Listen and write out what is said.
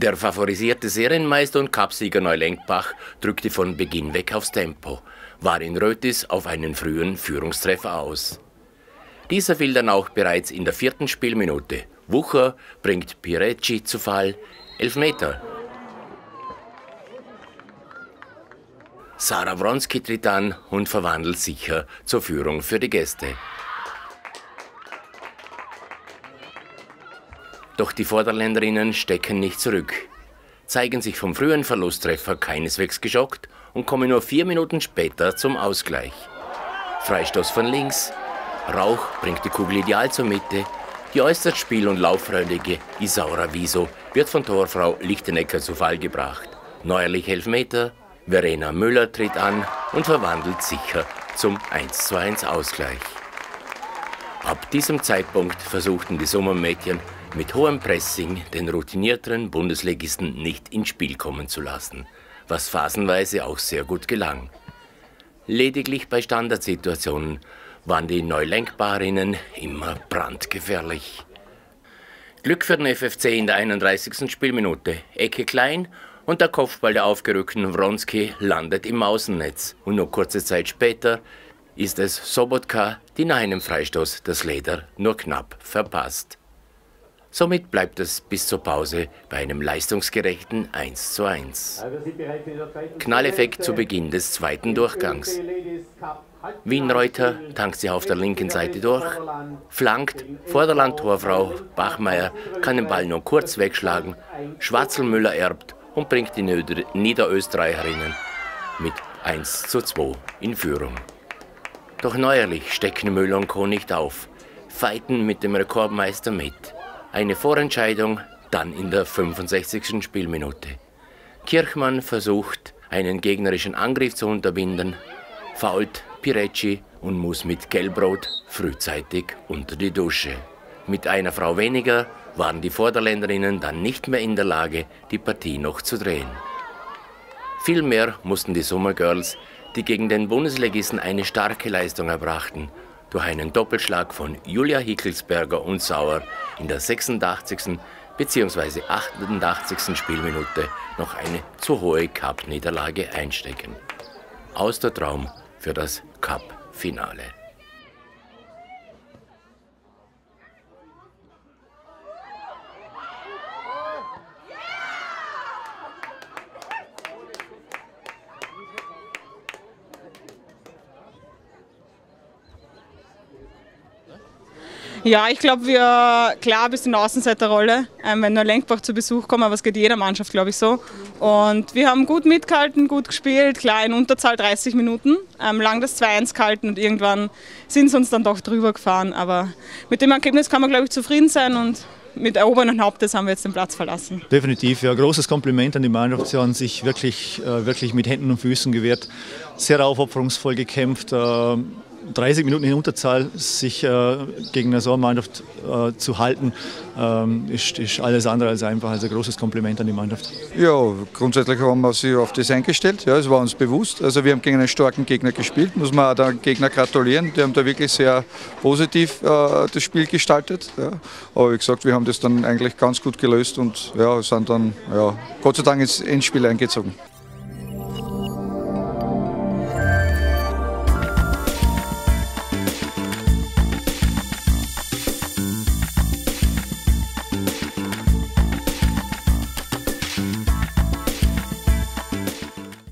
Der favorisierte Serienmeister und Cupsieger Neulenkbach drückte von Beginn weg aufs Tempo, war in Rötis auf einen frühen Führungstreffer aus. Dieser fiel dann auch bereits in der vierten Spielminute. Wucher bringt Pirecci zu Fall, Elfmeter. Sarah Wronski tritt an und verwandelt sicher zur Führung für die Gäste. Doch die Vorderländerinnen stecken nicht zurück, zeigen sich vom frühen Verlusttreffer keineswegs geschockt und kommen nur vier Minuten später zum Ausgleich. Freistoß von links. Rauch bringt die Kugel ideal zur Mitte. Die äußerst spiel- und lauffreudige Isaura Wieso wird von Torfrau Lichtenecker zu Fall gebracht. Neuerlich Elfmeter. Verena Müller tritt an und verwandelt sicher zum 1:1 Ausgleich. Ab diesem Zeitpunkt versuchten die Sommermädchen mit hohem Pressing den routinierteren Bundesligisten nicht ins Spiel kommen zu lassen, was phasenweise auch sehr gut gelang. Lediglich bei Standardsituationen waren die Neulenkbarinnen immer brandgefährlich. Glück für den FFC in der 31. Spielminute. Ecke klein und der Kopfball der aufgerückten Wronski landet im Außennetz. Und nur kurze Zeit später ist es Sobotka, die nach einem Freistoß das Leder nur knapp verpasst. Somit bleibt es bis zur Pause bei einem leistungsgerechten 1 zu 1. Knalleffekt zu Beginn des zweiten Durchgangs. Wienreuter tankt sich auf der linken Seite durch, flankt, Vorderland-Torfrau Bachmeier kann den Ball nur kurz wegschlagen, Schwarzelmüller erbt und bringt die Niederösterreicherinnen mit 1 zu 2 in Führung. Doch neuerlich stecken Müller und Co. nicht auf, feiten mit dem Rekordmeister mit. Eine Vorentscheidung dann in der 65. Spielminute. Kirchmann versucht, einen gegnerischen Angriff zu unterbinden, fault Pirecci und muss mit Gelbrot frühzeitig unter die Dusche. Mit einer Frau weniger waren die Vorderländerinnen dann nicht mehr in der Lage, die Partie noch zu drehen. Vielmehr mussten die Sommergirls, die gegen den Bundesligisten eine starke Leistung erbrachten, durch einen Doppelschlag von Julia Hickelsberger und Sauer in der 86. bzw. 88. Spielminute noch eine zu hohe Cup-Niederlage einstecken. Aus der Traum für das Cup-Finale. Ja, ich glaube, wir, klar, ein bisschen Außenseiterrolle, ähm, wenn nur Lenkbach zu Besuch kommt, aber es geht jeder Mannschaft, glaube ich, so. Und wir haben gut mitgehalten, gut gespielt, klar, in Unterzahl 30 Minuten, ähm, lang das 2-1 gehalten und irgendwann sind sie uns dann doch drüber gefahren. Aber mit dem Ergebnis kann man, glaube ich, zufrieden sein und mit erhobenen Hauptes haben wir jetzt den Platz verlassen. Definitiv, ja, großes Kompliment an die Mannschaft. Sie haben sich wirklich, äh, wirklich mit Händen und Füßen gewehrt, sehr aufopferungsvoll gekämpft. Äh, 30 Minuten in Unterzahl sich äh, gegen eine so eine Mannschaft äh, zu halten, ähm, ist, ist, alles andere als einfach. Also ein großes Kompliment an die Mannschaft. Ja, grundsätzlich haben wir sie auf das eingestellt. Ja, es war uns bewusst. Also wir haben gegen einen starken Gegner gespielt, muss man auch den Gegner gratulieren. Die haben da wirklich sehr positiv äh, das Spiel gestaltet. Ja. Aber wie gesagt, wir haben das dann eigentlich ganz gut gelöst und ja, sind dann ja, Gott sei Dank ins Endspiel eingezogen.